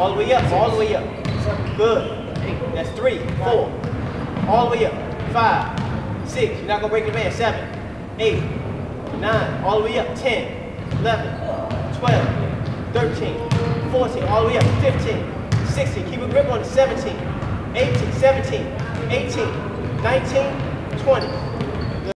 All the way up, all the way up. Good. That's three, four. All the way up. Five, six. You're not gonna break your band. Seven, eight, nine. All the way up. Ten, eleven, twelve, thirteen, fourteen. All the way up. Fifteen, sixteen. Keep a grip on it. Seventeen, eighteen, seventeen, eighteen, nineteen, twenty.